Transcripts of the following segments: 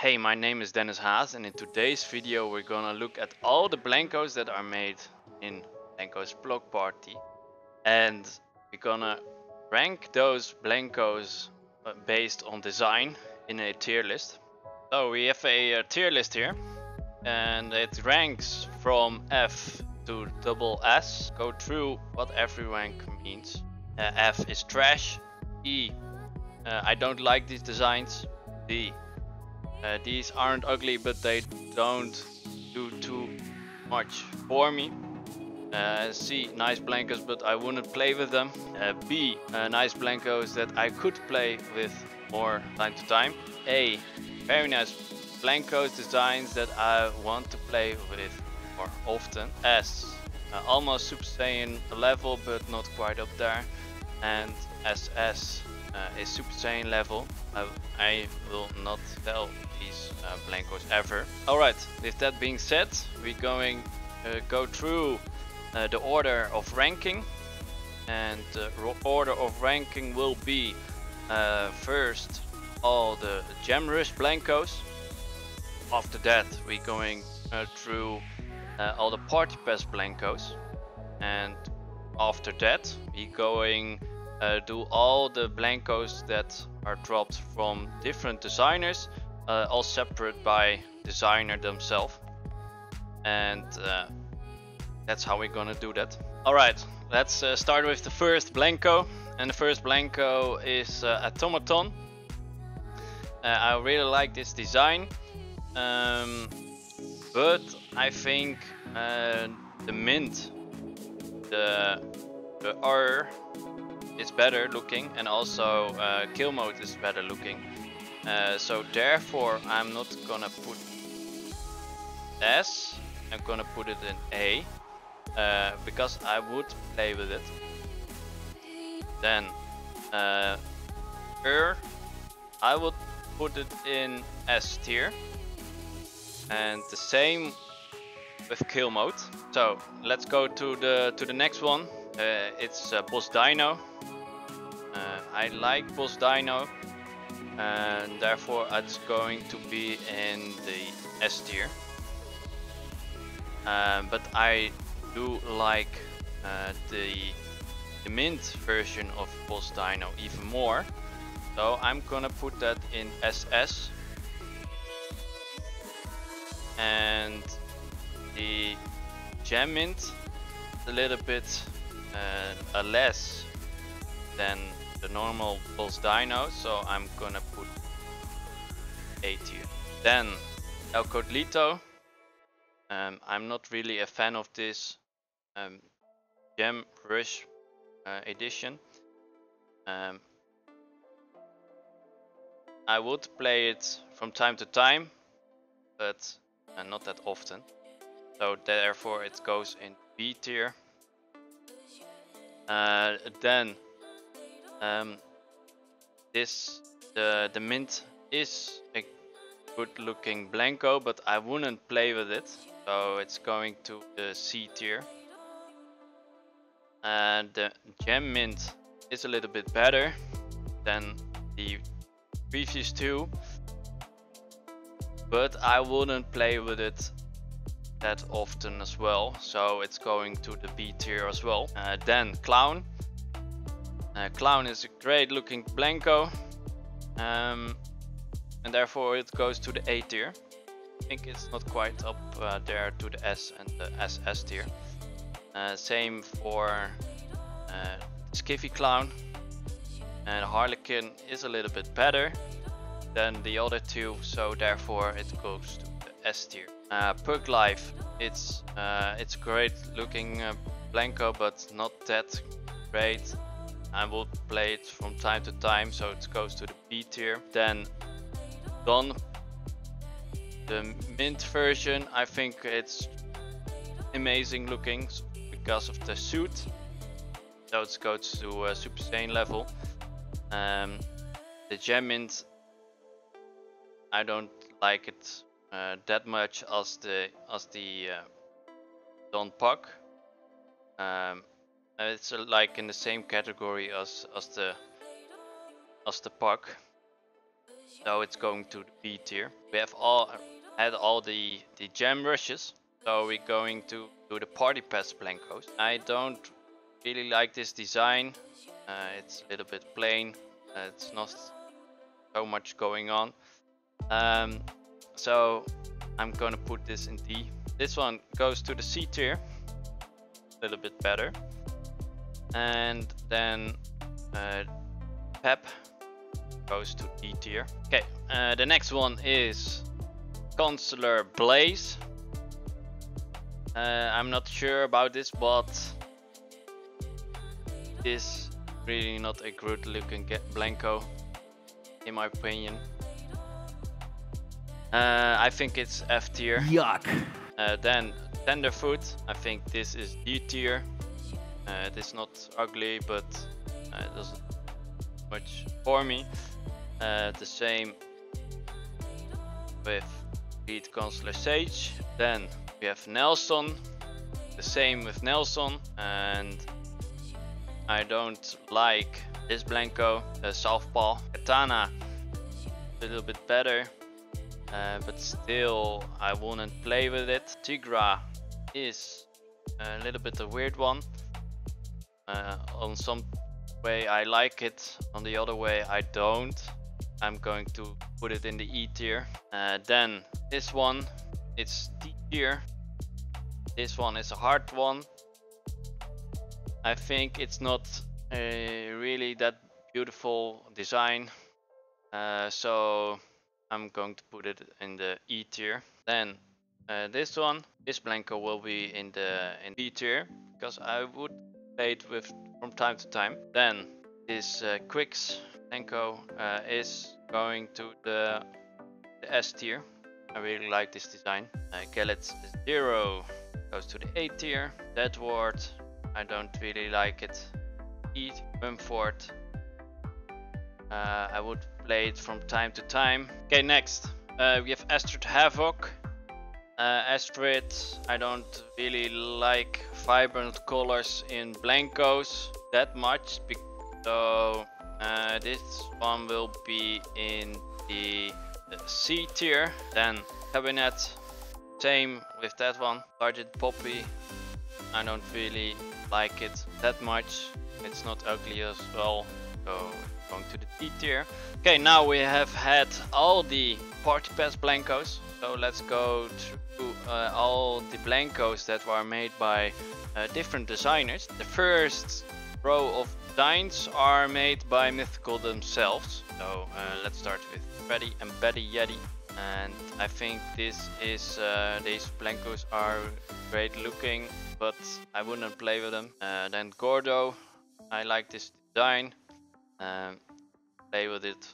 Hey, my name is Dennis Haas and in today's video we're gonna look at all the Blankos that are made in Blanko's Block Party. And we're gonna rank those Blankos uh, based on design in a tier list. So we have a, a tier list here and it ranks from F to double S. Go through what every rank means. Uh, F is trash. E, uh, I don't like these designs. D, uh, these aren't ugly, but they don't do too much for me. Uh, C, nice blankos, but I wouldn't play with them. Uh, B, uh, nice blankos that I could play with more time to time. A, very nice blankos designs that I want to play with more often. S, uh, almost Super Saiyan level, but not quite up there. And SS uh, is Super Saiyan level. I will not tell these uh, blankos ever. Alright, with that being said, we're going uh, go through uh, the order of ranking. And the order of ranking will be uh, first all the Gem Rush blankos. After that, we're going uh, through uh, all the Party Pass blankos. And after that, we're going uh, do all the blankos that are dropped from different designers uh, all separate by designer themselves. And uh, that's how we're gonna do that. Alright let's uh, start with the first blanko. and the first blanko is uh, automaton. Uh, I really like this design um, but I think the mint the the R is better looking and also kill mode is better looking uh, so therefore I'm not gonna put S, I'm gonna put it in A uh, because I would play with it. Then uh, er, I would put it in S tier and the same with kill mode. So let's go to the to the next one. Uh, it's uh, Boss Dino. Uh, I like Boss Dino and therefore it's going to be in the S tier. Um, but I do like uh, the, the mint version of Boss Dino even more. So I'm gonna put that in SS. And the gem mint a little bit uh, less than the normal Boss Dino, so I'm gonna put A tier. Then El Codlito. Um, I'm not really a fan of this um, Gem Rush uh, edition. Um, I would play it from time to time, but uh, not that often. So therefore it goes in B tier. Uh, then um, this the the mint is a good looking blanko, but I wouldn't play with it, so it's going to the C tier. And the gem mint is a little bit better than the previous two, but I wouldn't play with it that often as well, so it's going to the B tier as well. Uh, then clown uh, Clown is a great looking Blanko. Um, and therefore it goes to the A tier. I think it's not quite up uh, there to the S and the SS tier. Uh, same for uh, Skiffy Clown. And Harlequin is a little bit better than the other two, so therefore it goes to the S tier. Uh, Pug Life, it's uh, it's great looking uh, Blanko, but not that great. I will play it from time to time, so it goes to the B tier. Then Don, the mint version, I think it's amazing looking because of the suit. So it goes to uh, Super Saiyan level. Um, the gem mint, I don't like it uh, that much as the as the uh, Don Puck. Um, uh, it's uh, like in the same category as as the as the puck. so it's going to the B tier. We have all had all the, the gem rushes, so we're going to do the party pass blankos. I don't really like this design, uh, it's a little bit plain, uh, it's not so much going on. Um, so I'm gonna put this in D. This one goes to the C tier, a little bit better. And then uh, Pep goes to D tier. Okay, uh, the next one is Consular Blaze. Uh, I'm not sure about this, but this really not a good looking Blanko, in my opinion. Uh, I think it's F tier. Yuck. Uh, then Tenderfoot, I think this is D tier. Uh, it is not ugly, but uh, it doesn't much for me. Uh, the same with Beat Consular Sage. Then we have Nelson. The same with Nelson. And I don't like this Blanko, uh, Southpaw. Katana, a little bit better. Uh, but still, I wouldn't play with it. Tigra is a little bit a weird one. Uh, on some way I like it, on the other way I don't. I'm going to put it in the E tier. Uh, then this one, it's D tier. This one is a hard one. I think it's not really that beautiful design. Uh, so I'm going to put it in the E tier. Then uh, this one, this Blanko will be in the in B tier because I would play it with from time to time. Then this uh, Quiccs Blanko uh, is going to the, the, S tier. I really like this design. Uh, Gallet Zero goes to the A tier. Dead Ward, I don't really like it. Eat Mumford. Uh, I would play it from time to time. Okay, next uh, we have Astrid Havoc. Uh, Astrid, I don't really like vibrant colors in Blankos that much, so uh, this one will be in the, C tier. Then cabinet, same with that one. Sergeant Poppy, I don't really like it that much. It's not ugly as well, so going to the D tier. Okay, now we have had all the party pass blankos. So let's go through uh, all the blankos that were made by uh, different designers. The first row of designs are made by Mythical themselves. So uh, let's start with Freddy and Betty Yeti. And I think this is uh, these blankos are great looking, but I wouldn't play with them. Uh, then Gordo, I like this design. Um, play with it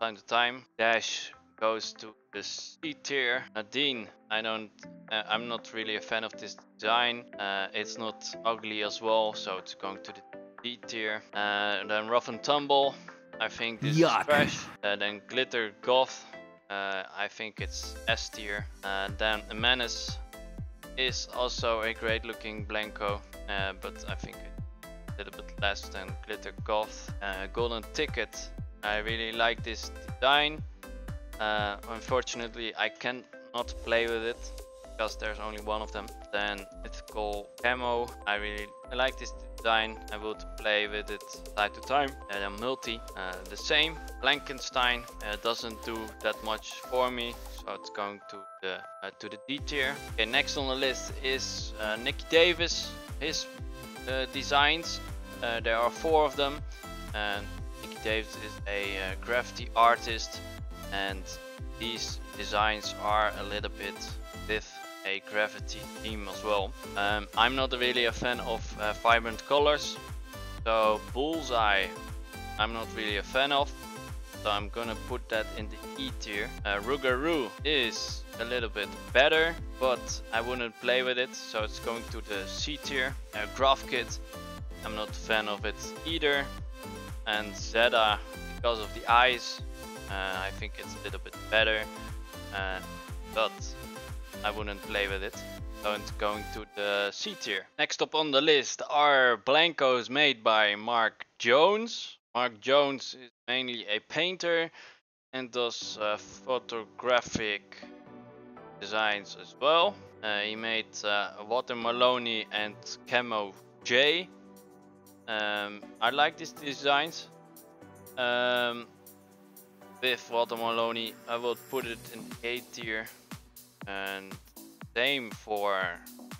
time to time. Dash goes to the C tier. Nadine, I don't, uh, I'm not really a fan of this design. Uh, it's not ugly as well, so it's going to the D tier. Uh, then Rough and Tumble. I think this Yuck. is trash. Uh, then Glitter Goth. Uh, I think it's S tier. Uh, then Menace is also a great looking Blanko, uh, but I think a little bit less than Glitter Goth. Uh, Golden Ticket. I really like this design. unfortunately, I cannot play with it because there's only one of them. Then mythical camo. I really like this design. I will play with it time to time. And then multi, uh, the same. Blankenstein uh, doesn't do that much for me, so it's going to the uh, to the D tier. Okay, next on the list is uh, Nicky Davis. His uh, designs. Uh, there are four of them, and Nicky Davis is a graffiti artist, and these designs are a little bit with a gravity theme as well. Um, I'm not really a fan of uh, vibrant colors, so Bullseye I'm not really a fan of, so I'm gonna put that in the E tier. Uh, is a little bit better, but I wouldn't play with it, so it's going to the C tier. Uh, Graph Kit, I'm not a fan of it either. And Zeta, because of the eyes, uh, I think it's a little bit better. Uh, but I wouldn't play with it. So it's going to the C tier. Next up on the list are Blankos made by Mark Jones. Mark Jones is mainly a painter. and does uh, photographic designs as well. Uh, he made uh, Water Maloney and Camo J. Um, I like these designs. Um, with Water Maloney, I will put it in A tier. And same for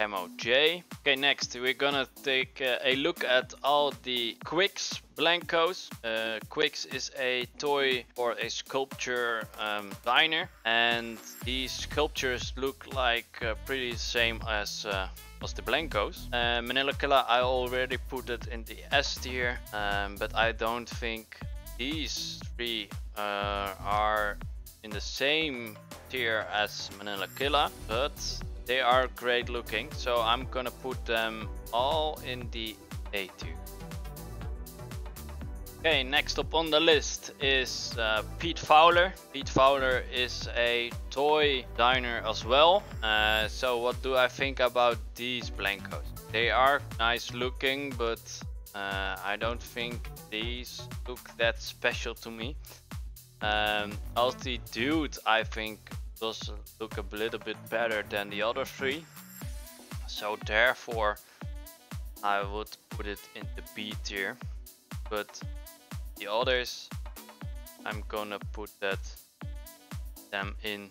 Okay, next we're gonna take uh, a look at all the Quiccs Blankos. Uh, Quiccs is a toy or a sculpture um, diner and these sculptures look like uh, pretty same as uh, as the Blankos. Uh, Manila Killa I already put it in the S tier um, but I don't think these three uh, are in the same tier as Manila Killa but they are great looking, so I'm gonna put them all in the A2. Okay, next up on the list is uh, Pete Fowler. Pete Fowler is a toy diner as well. Uh, so what do I think about these Blankos? They are nice looking, but uh, I don't think these look that special to me. Um, the Dude, I think does look a little bit better than the other three. So therefore I would put it in the B tier. But the others I'm gonna put that them in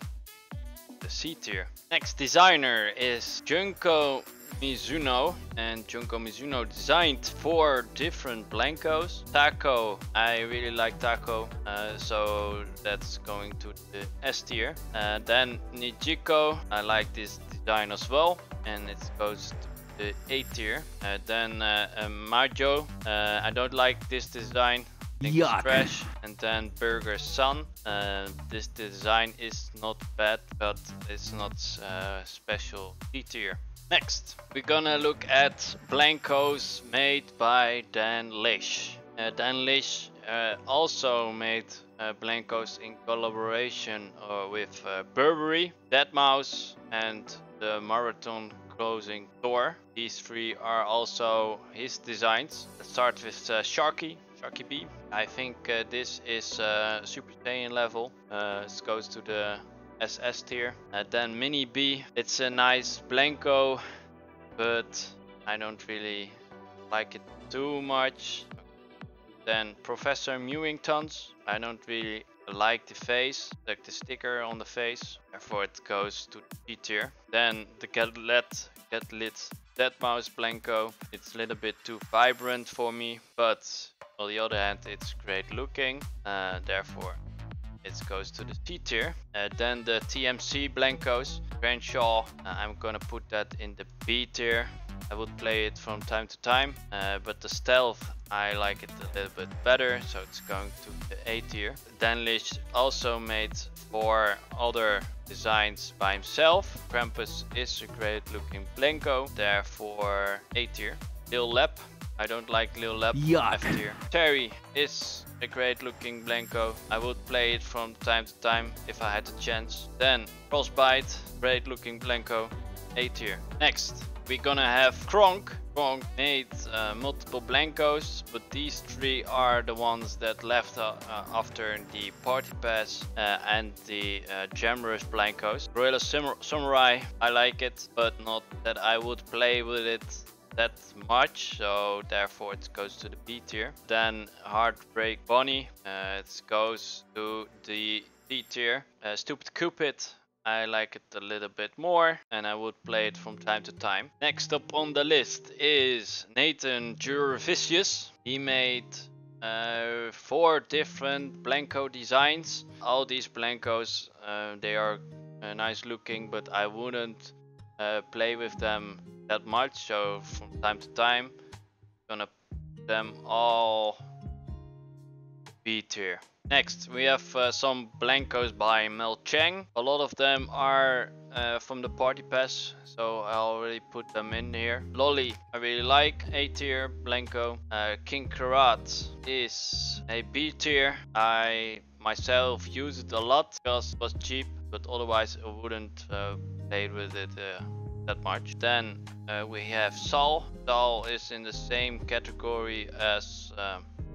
the C tier. Next designer is Junko Mizuno and Junko Mizuno designed four different blankos. Taco, I really like Taco, uh, so that's going to the S tier. Uh, then Nijiko, I like this design as well and it goes to the A tier. Uh, then uh, uh Majo, uh, I don't like this design. Yuck. Fresh. And then Burger Sun. Uh, this design is not bad, but it's not uh, special D tier. Next, we're gonna look at blankos made by Dan Lish. Uh, Dan Lish uh, also made uh, blankos in collaboration uh, with uh, Burberry, Deadmau5 and the Marathon Clothing store. These three are also his designs. Let's start with uh, Sharky. Sharky B. I think this is Super Saiyan level. It goes to the SS tier. Uh, then Mini B, it's a nice Blanko, but I don't really like it too much. Then Professor Mewingtons, I don't really like the face, like the sticker on the face, therefore it goes to B tier. Then the Gatlet, Gatlit Deadmau5 Blanko, it's a little bit too vibrant for me, but on the other hand it's great looking, uh, therefore it goes to the C tier. Uh, then the TMC Blankos, Crenshaw, uh, I'm gonna put that in the B tier. I would play it from time to time, uh, but the stealth, I like it a little bit better, so it's going to the A tier. Dan Lish also made four other designs by himself. Krampus is a great looking Blanko, therefore A tier. Lil Lep, I don't like Lil Lep, F tier. Terry is a great looking Blanko. I would play it from time to time if I had the chance. Then Frostbite, great looking Blanko, A tier. Next, we're gonna have Kronk. Kronk made uh, multiple Blankos, but these three are the ones that left uh, uh, after the Party Pass uh, and the uh, Gemrush Blankos. Gorilla Samurai, I like it, but not that I would play with it that much, so therefore it goes to the B tier. Then Heartbreak Bunny, uh, it goes to the D tier. Uh, Stupid Cupid, I like it a little bit more and I would play it from time to time. Next up on the list is Nathan Jurevicius. He made uh, four different Blanko designs. All these Blankos, uh, they are uh, nice looking, but I wouldn't uh, play with them that much so from time to time I'm gonna put them all B tier. Next we have uh, some blankos by Mel Chang. A lot of them are uh, from the party pass so I already put them in here. Lolly I really like A tier blanko. Uh, King Karat is a B tier. I myself use it a lot because it was cheap but otherwise I wouldn't uh, play with it uh, that much. Then uh, we have Saul. Saul is in the same category as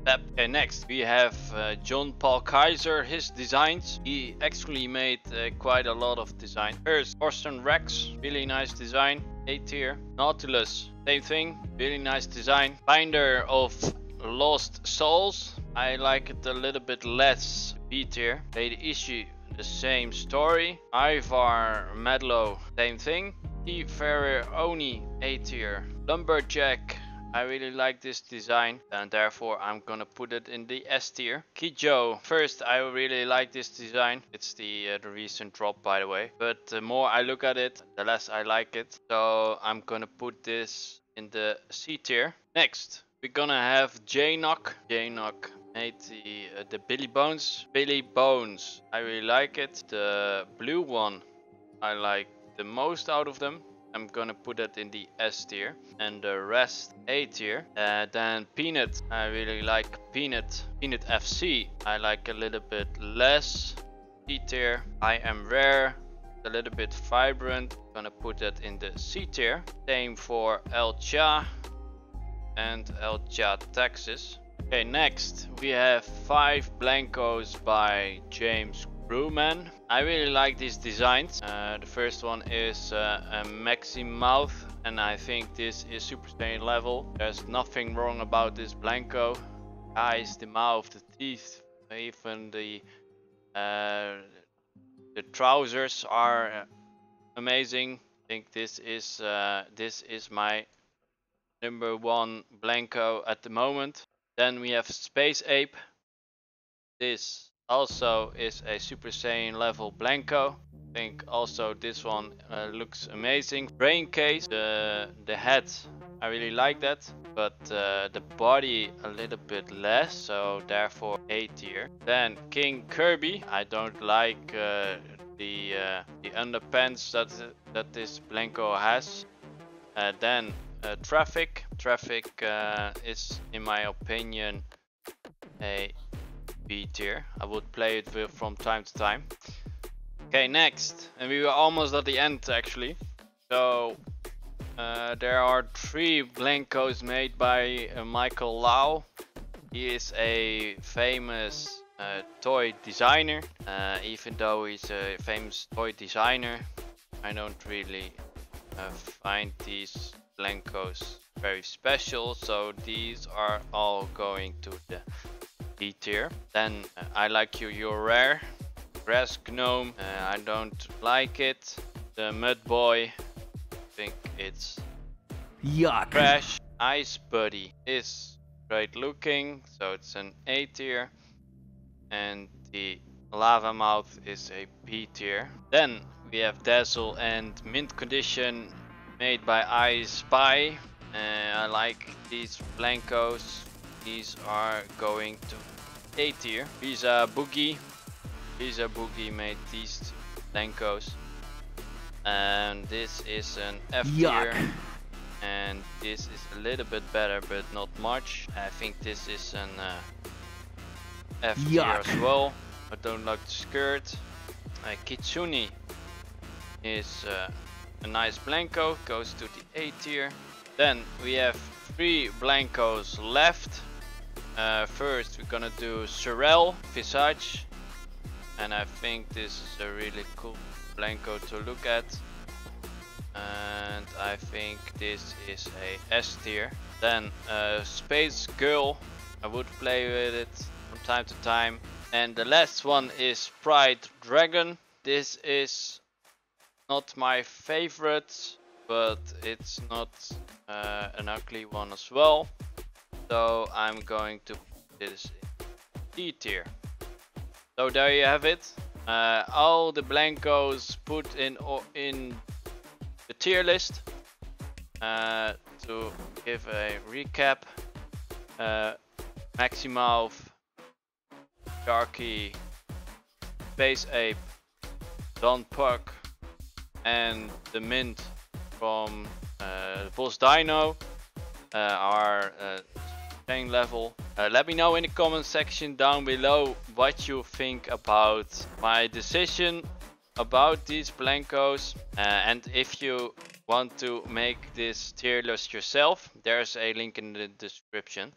Pep. Okay, next we have uh, Jon-Paul Kaiser, his designs. He actually made uh, quite a lot of design. First, Orson Rex, really nice design. A tier. Nautilus, same thing, really nice design. Finder of Lost Souls, I like it a little bit less B tier. Lady Issue, the same story. Ivar Medlow, same thing. T Oni, A tier. Lumberjack, I really like this design and therefore I'm gonna put it in the S tier. Kijo, first I really like this design. It's the, uh, the recent drop by the way. But the more I look at it, the less I like it. So I'm gonna put this in the C tier. Next, we're gonna have Jnok. Jnok made the, uh, the Billy Bones. Billy Bones, I really like it. The blue one, I like the most out of them. I'm gonna put it in the S tier and the rest A tier. Uh, then Peanut, I really like Peanut. Peanut FC, I like a little bit less. B tier. I am rare, a little bit vibrant. Gonna put that in the C tier. Same for El Cha and El Cha Texas. Okay, next we have five blankos by James Groman. I really like these designs. Uh, the first one is uh, a Maxi Mouth and I think this is Super Saiyan level. There's nothing wrong about this Blanko. Eyes, the mouth, the teeth, even the uh, the trousers are uh, amazing. I think this is uh, this is my number one Blanko at the moment. Then we have Space Ape. This also is a Super Saiyan level Blanko. I think also this one uh, looks amazing. Brain case, the, the head, I really like that. But uh, the body a little bit less, so therefore A tier. Then King Kirby, I don't like uh, the uh, the underpants that that this Blanko has. Uh, then uh, Traffic, Traffic is in my opinion a B tier. I would play it from time to time. Okay, next. And we were almost at the end actually. So uh, there are three Blankos made by uh, Michael Lau. He is a famous uh, toy designer. Uh, even though he's a famous toy designer, I don't really uh, find these Blankos very special. So these are all going to the B tier. Then uh, I like you, you're rare. Grass Gnome, uh, I don't like it. The Mud Boy, I think it's Yuck. trash. Ice Buddy is great looking, so it's an A tier. And the Lava Mouth is a B tier. Then we have Dazzle and Mint Condition made by Eye Spy. Uh, I like these Blankos these are going to A tier. Riiisa Boogie. Riiisa Boogie made these Blankos. And this is an F tier. And this is a little bit better, but not much. I think this is an uh, F tier Yuck. as well. I don't like the skirt. Uh, Kitsune is uh, a nice Blanko, goes to the A tier. Then we have three Blankos left. Uh, first we're gonna do Surell Visage. And I think this is a really cool Blanko to look at. And I think this is a S tier. Then uh, Space Girl. I would play with it from time to time. And the last one is Pride Dragon. This is not my favorite, but it's not uh, an ugly one as well. So I'm going to put this D tier. So there you have it. Uh, all the blankos put in in the tier list. Uh, to give a recap, uh, Maximouth, Sharky, Space Ape, Don Puck, and the Mint from uh, Boss Dino uh, are same level. Uh, let me know in the comment section down below what you think about my decision about these blankos uh, and if you want to make this tier list yourself there's a link in the description